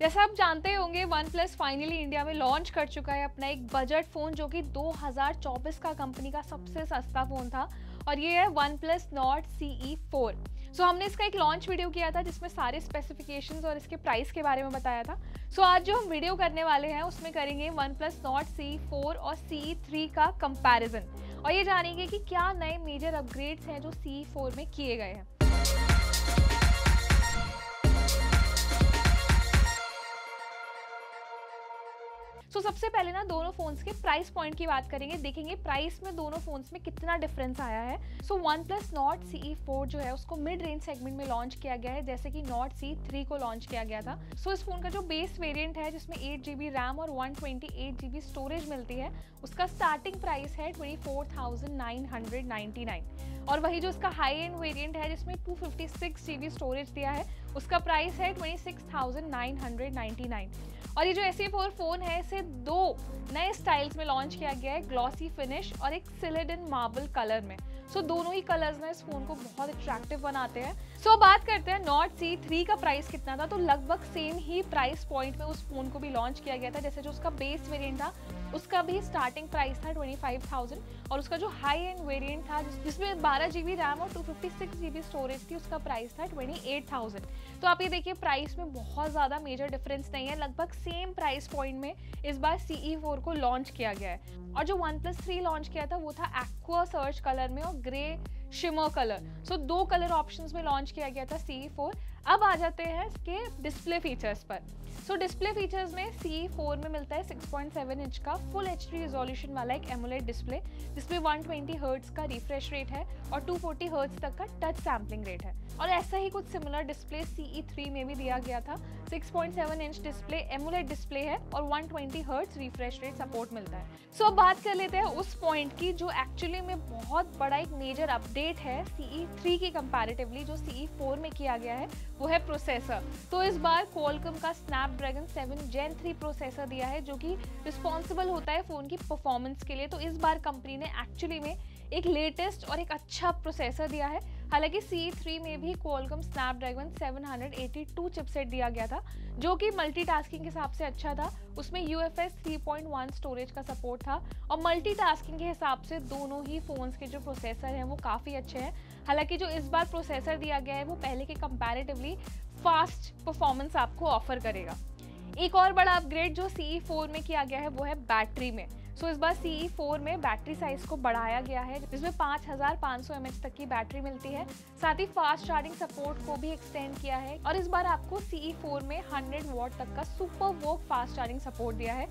जैसा आप जानते होंगे वन प्लस फाइनली इंडिया में लॉन्च कर चुका है अपना एक बजट फ़ोन जो कि 2024 का कंपनी का सबसे सस्ता फ़ोन था और ये है one plus Nord C E four so हमने इसका एक लॉन्च वीडियो किया था जिसमें सारे स्पेसिफिकेशंस और इसके प्राइस के बारे में बताया था। सो so, आज जो हम वीडियो करने वाले हैं उसमें करेंगे one plus Nord C four और सी थ्री का कंपैरिजन और ये जानेंगे कि क्या नए मेजर अपग्रेड्स हैं जो सी फोर में किए गए हैं। सो so, सबसे पहले ना दोनों फोन्स के प्राइस पॉइंट की बात करेंगे देखेंगे प्राइस में दोनों फोन्स में कितना डिफरेंस आया है। So one plus Nord C four जो है उसको मिड रेंज सेगमेंट में लॉन्च किया गया है जैसे कि नॉट सी थ्री को लॉन्च किया गया था। सो so, इस फ़ोन का जो बेस वेरियंट है जिसमें एट जी रैम और वन ट्वेंटी स्टोरेज मिलती है उसका स्टार्टिंग प्राइस है twenty four thousand nine hundred ninety nine और वही जो इसका हाई एंड वेरियंट है जिसमें two fifty six G storage दिया है उसका प्राइस है twenty six thousand nine hundred ninety nine और ये जो एस फोर फ़ोन है, इसे दो नए स्टाइल्स में लॉन्च किया गया है ग्लॉसी फिनिश और एक सिलेडन मार्बल कलर में। सो so, दोनों ही कलर्स ना इस फ़ोन को बहुत अट्रैक्टिव बनाते हैं। सो so, बात करते हैं नॉट सी थ्री का प्राइस कितना था? तो लगभग सेम ही प्राइस पॉइंट में उस फ़ोन को भी लॉन्च किया गया था। जैसे जो उसका बेस वेरिएंट था उसका भी स्टार्टिंग प्राइस था ट्वेंटी फाइव थाउज़ेंड और उसका जो हाई एंड वेरिएंट था जिसमें बारह जी रैम और टू फिफ्टी स्टोरेज थी उसका प्राइस था ट्वेंटी एट थाउज़ेंड तो आप ये देखिए प्राइस में बहुत ज़्यादा मेजर डिफरेंस नहीं है। लगभग सेम प्राइस पॉइंट में इस बार सीई फोर को लॉन्च किया गया है। और जो वन प्लस थ्री लॉन्च किया था वो था एक्वा सर्च कलर में और grey शिमर कलर सो दो कलर ऑप्शंस में लॉन्च किया गया था सी फोर अब आ जाते हैं इसके डिस्प्ले फीचर्स पर. सो डिस्प्ले फीचर्स में सी फोर में मिलता है 6.7 इंच का फुल एच डी रिजोल्यूशन वाला एक एमुलेट डिस्प्ले जिसमें 120 ट्वेंटी हर्ट्स का रिफ्रेश रेट है और 240 हर्ट्स तक का टच सैम्पलिंग रेट है. और ऐसा ही कुछ सिमिलर डिस्प्ले सी थ्री में भी दिया गया था. 6.7 इंच डिस्प्ले एमुलेट डिस्प्ले है और 120 twenty hertz refresh rate support मिलता है. सो so, अब बात कर लेते हैं उस पॉइंट की जो एक्चुअली में बहुत बड़ा एक मेजर अपडेट है सी थ्री की कंपैरेटिवली जो सी फोर में किया गया है, वो है प्रोसेसर तो इस बार कोलकम का Snapdragon seven gen three processor दिया है, जो कि रिस्पॉन्सिबल होता है फ़ोन की परफॉर्मेंस के लिए. तो इस बार कंपनी ने एक्चुअली में एक लेटेस्ट और एक अच्छा प्रोसेसर दिया है हालाँकि C3 में भी Qualcomm Snapdragon 782 चिपसेट दिया गया था, जो कि मल्टीटास्किंग के हिसाब से अच्छा था। उसमें UFS 3.1 स्टोरेज का सपोर्ट था और मल्टीटास्किंग के हिसाब से दोनों ही फ़ोन्स के जो प्रोसेसर हैं, वो काफ़ी अच्छे हैं। हालाँकि जो इस बार प्रोसेसर दिया गया है, वो पहले के कंपैरेटिवली फास्ट परफॉर्मेंस आपको ऑफ़र करेगा। एक और बड़ा अपग्रेड जो सी फोर में किया गया है, वो है बैटरी में। सो इस बार सी फोर में बैटरी साइज़ को बढ़ाया गया है, जिसमें 5500 सौ तक की बैटरी मिलती है। साथ ही फास्ट चार्जिंग सपोर्ट को भी एक्सटेंड किया है और इस बार आपको सी फोर में 100 वॉट तक का super VOOC fast charging support दिया है।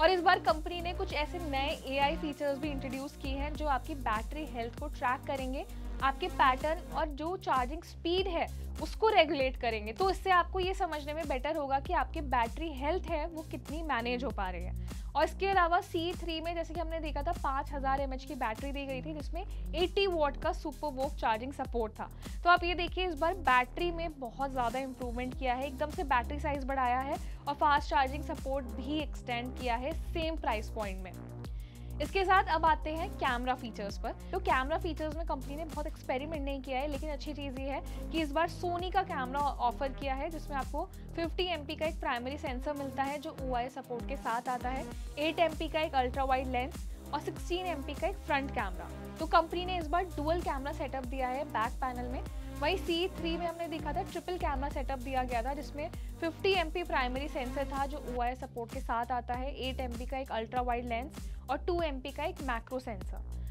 और इस बार कंपनी ने कुछ ऐसे नए एआई फीचर्स भी इंट्रोड्यूस किए हैं, जो आपकी बैटरी हेल्थ को ट्रैक करेंगे, आपके पैटर्न और जो चार्जिंग स्पीड है, उसको रेगुलेट करेंगे। तो इससे आपको ये समझने में बेटर होगा कि आपकी बैटरी हेल्थ है, वो कितनी मैनेज हो पा रही है। और इसके अलावा सी थ्री में, जैसे कि हमने देखा था, पाँच हज़ार एम की बैटरी दी गई थी, जिसमें 80 वॉट का सुपर वोक चार्जिंग सपोर्ट था। तो आप ये देखिए, इस बार बैटरी में बहुत ज़्यादा इंप्रूवमेंट किया है। एकदम से बैटरी साइज़ बढ़ाया है और फास्ट चार्जिंग सपोर्ट भी एक्सटेंड किया है सेम प्राइस पॉइंट में। इसके साथ अब आते हैं कैमरा फीचर्स पर। तो कैमरा फीचर्स में कंपनी ने बहुत एक्सपेरिमेंट नहीं किया है, लेकिन अच्छी चीज़ ये है कि इस बार सोनी का कैमरा ऑफ़र किया है, जिसमें आपको 50 एम का एक प्राइमरी सेंसर मिलता है, जो ओ सपोर्ट के साथ आता है। 8 एम का एक अल्ट्रा वाइड लेंस और 16 एम का एक फ्रंट कैमरा तो कंपनी ने इस बार डुअल कैमरा सेटअप दिया है बैक पैनल में. वही सी थ्री में हमने देखा था ट्रिपल कैमरा सेटअप दिया गया था, जिसमें 50 MP प्राइमरी सेंसर था जो OIS सपोर्ट के साथ आता है 8 MP का एक अल्ट्रा वाइड लेंस और 2 MP का एक macro sensor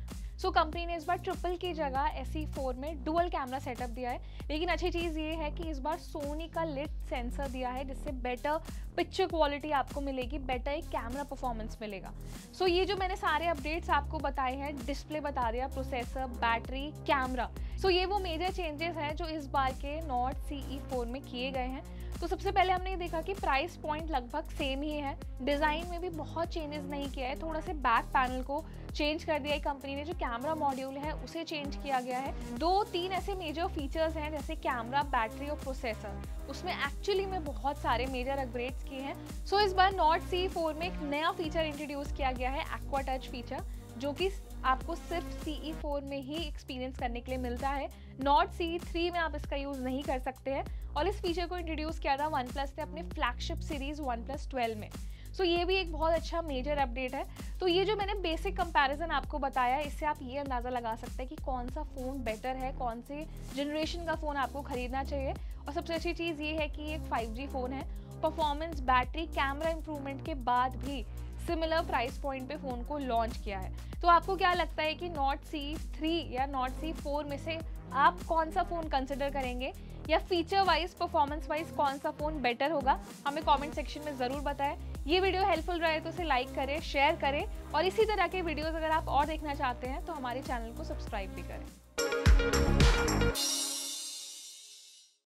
so so, company ने इस बार ट्रिपल की जगह एस फोर में डुअल कैमरा सेटअप दिया है। लेकिन अच्छी चीज़ ये है कि इस बार सोनी का लिट सेंसर दिया है जिससे बेटर पिक्चर क्वालिटी आपको मिलेगी बेटर एक कैमरा परफॉर्मेंस मिलेगा। सो so, ये जो मैंने सारे अपडेट्स आपको बताए हैं डिस्प्ले बता दिया processor battery camera so so, ये वो मेजर चेंजेस हैं जो इस बार के नॉट सी फोर में किए गए हैं। तो सबसे पहले हमने देखा कि प्राइस पॉइंट लगभग सेम ही है। डिज़ाइन में भी बहुत चेंजेस नहीं किया है। थोड़ा से बैक पैनल को चेंज कर दिया है कंपनी ने। जो कैमरा मॉड्यूल है उसे चेंज किया गया है। दो तीन ऐसे मेजर फीचर्स हैं जैसे कैमरा बैटरी और प्रोसेसर उसमें एक्चुअली में बहुत सारे मेजर अपग्रेड्स किए हैं। सो so, इस बार नॉट सी फोर में एक नया फीचर इंट्रोड्यूस किया गया है एक्वा टच फीचर जो कि आपको सिर्फ़ सी ई फोर में ही एक्सपीरियंस करने के लिए मिलता है। नॉट सी ई थ्री में आप इसका यूज़ नहीं कर सकते हैं। और इस फीचर को इंट्रोड्यूस किया था वन प्लस ने अपने flagship series one plus twelve में। सो so, ये भी एक बहुत अच्छा मेजर अपडेट है। तो ये जो मैंने बेसिक कंपैरिजन आपको बताया इससे आप ये अंदाज़ा लगा सकते हैं कि कौन सा फ़ोन बेटर है कौन से जनरेशन का फ़ोन आपको ख़रीदना चाहिए। और सबसे अच्छी चीज़ ये है कि एक 5G फ़ोन है। परफॉर्मेंस बैटरी कैमरा इंप्रूवमेंट के बाद भी सिमिलर प्राइस पॉइंट पे फ़ोन को लॉन्च किया है। तो आपको क्या लगता है कि नॉट सी थ्री या नॉट सी फोर में से आप कौन सा फ़ोन कंसिडर करेंगे? या फीचर वाइज परफॉर्मेंस वाइज कौन सा फ़ोन बेटर होगा? हमें कमेंट सेक्शन में ज़रूर बताएँ। ये वीडियो हेल्पफुल रहे तो उसे लाइक करें शेयर करें और इसी तरह के वीडियोज़ अगर आप और देखना चाहते हैं तो हमारे चैनल को सब्सक्राइब भी करें।